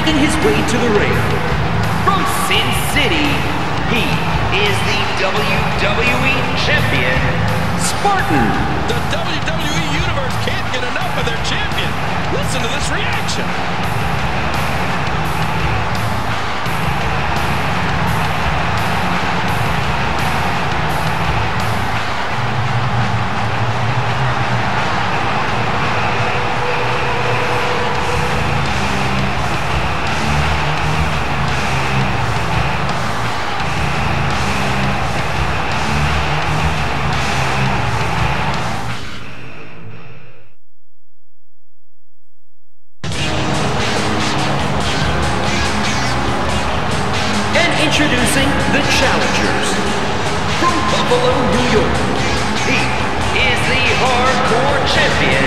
making his way to the ring. From Sin City, he is the WWE Champion, Spartan. The WWE Universe can't get enough of their champion. Listen to this reaction. Buffalo, New York, he is the hardcore champion,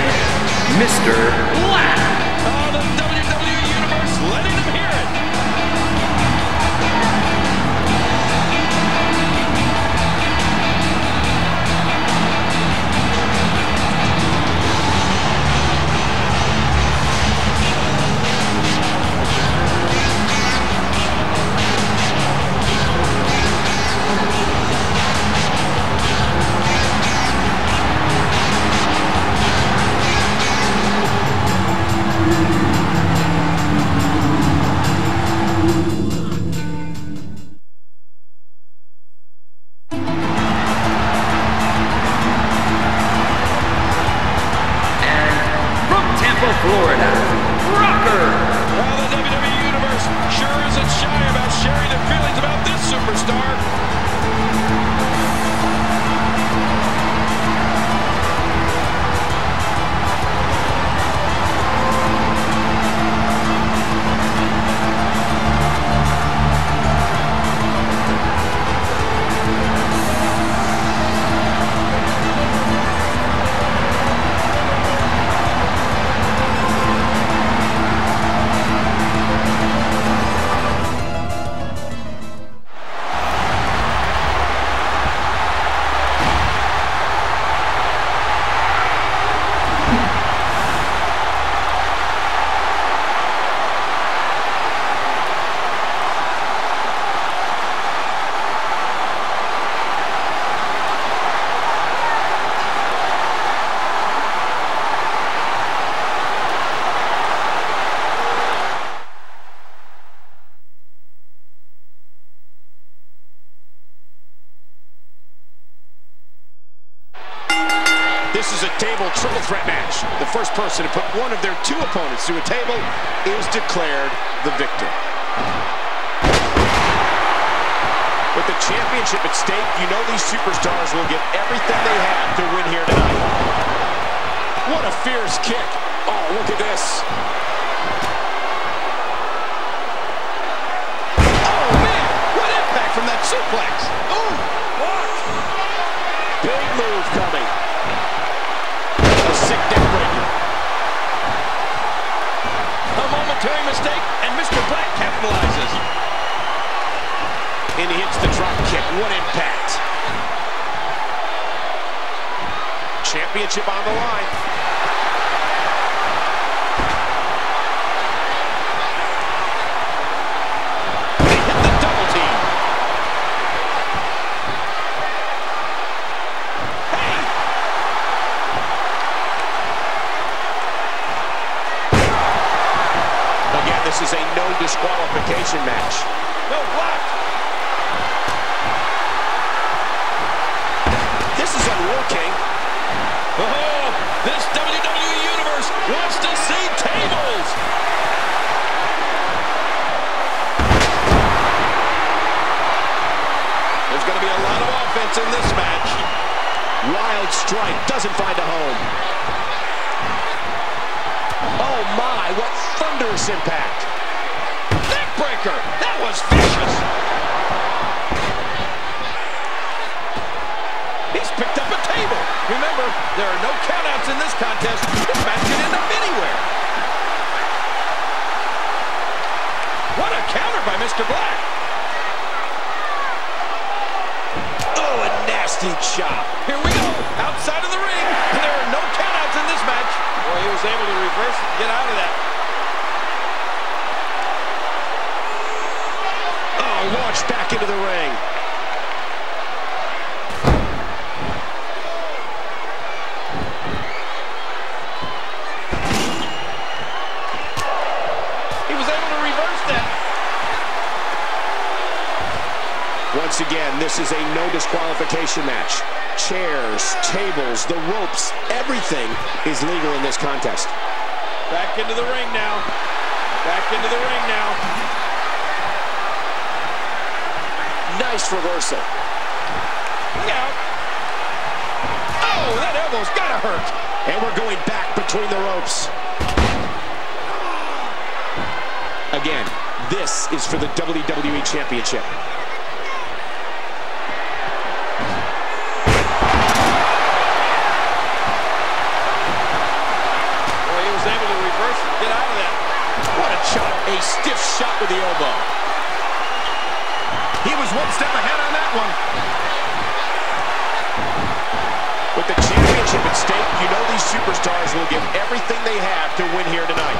Mr. a table triple threat match. The first person to put one of their two opponents to a table is declared the victor. With the championship at stake, you know these superstars will give everything they have to win here tonight. What a fierce kick. Oh, look at this. Oh, man. What impact from that suplex. Ooh, what? Big move coming. A momentary mistake, and Mr. Black capitalizes. And he hits the drop kick. What impact. Championship on the line. Disqualification match. No block. This is unworking. Oh, this WWE Universe wants to see tables. There's going to be a lot of offense in this match. Wild strike doesn't find a home. Oh my, what thunderous impact. Was vicious. He's picked up a table. Remember, there are no countouts in this contest. This match can end up anywhere. What a counter by Mr. Black. Oh, a nasty chop. Here we go, outside of the ring. And there are no countouts in this match. Boy, he was able to reverse and get out of that. back into the ring. He was able to reverse that. Once again, this is a no disqualification match. Chairs, tables, the ropes, everything is legal in this contest. Back into the ring now. Back into the ring now. Nice reversal. Look out. Oh, that elbow's gotta hurt. And we're going back between the ropes. Again, this is for the WWE Championship. Boy, he was able to reverse and get out of that. What a shot. A stiff shot with the elbow. One step ahead on that one. With the championship at stake, you know these superstars will give everything they have to win here tonight.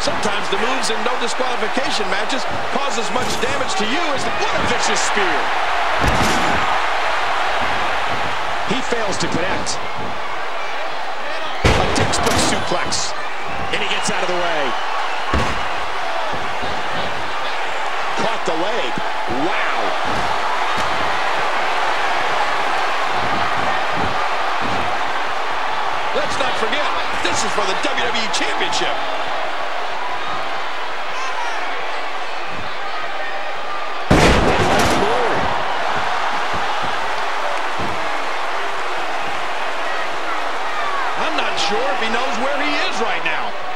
Sometimes the moves in no disqualification matches cause as much damage to you as the... What a vicious spear. He fails to connect. A textbook suplex. And he gets out of the way. Caught the leg. Wow. Let's not forget, this is for the WWE Championship. Glory. I'm not sure if he knows where he is right now.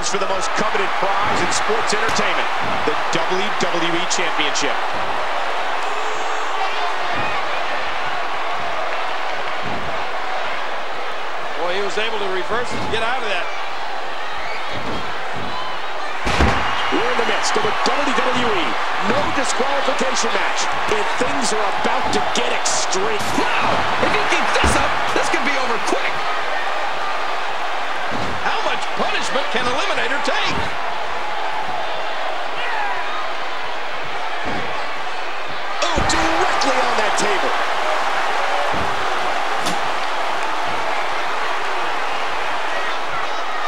Again, this one's for the most coveted prize in sports entertainment, the WWE Championship. Boy, he was able to reverse and get out of that. We're in the midst of a WWE no disqualification match, and things are about to get extreme. Wow! If he keeps take? Oh, directly on that table.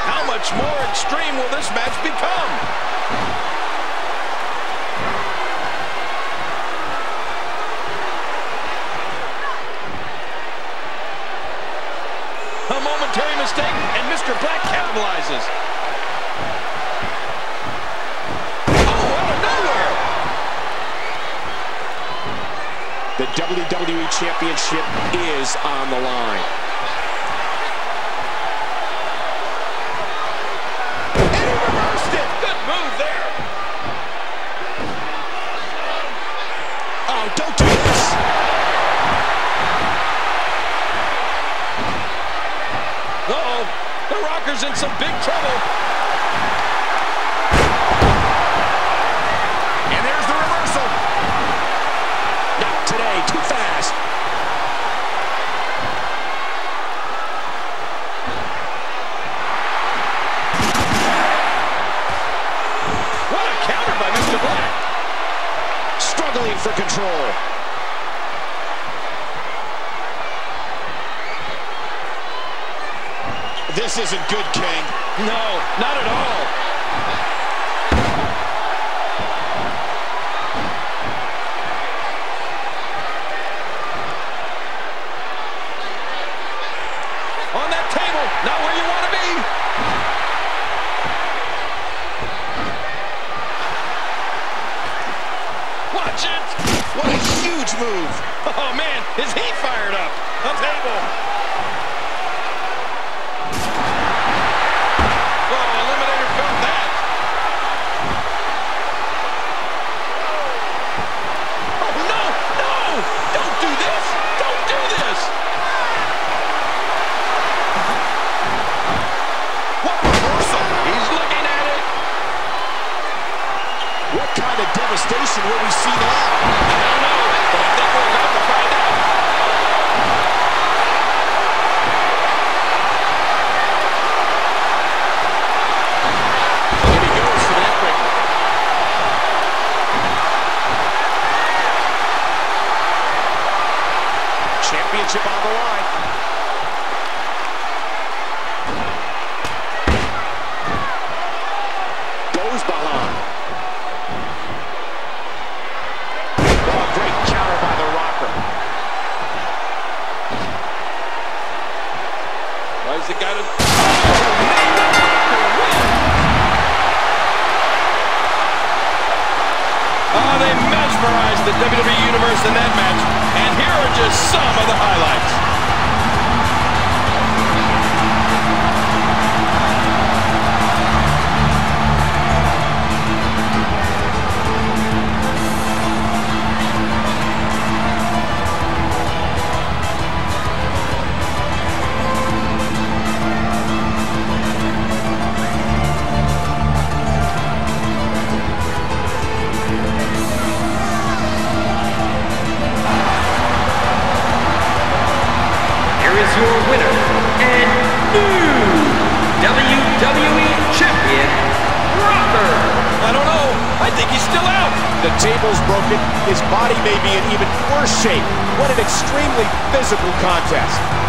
How much more extreme will this match become? A momentary mistake, and Mr. Black capitalizes. Oh, out of nowhere! The WWE Championship is on the line. Oh, don't do this. The Rocker's in some big trouble. And there's the reversal. Not today, too fast. What a counter by Mr. Black. Struggling for control. This isn't good, King. No, not at all. Kind of devastation will we see now? Universe in that match. And here are just some of the highlights. Table's broken. His body may be in even worse shape. What an extremely physical contest.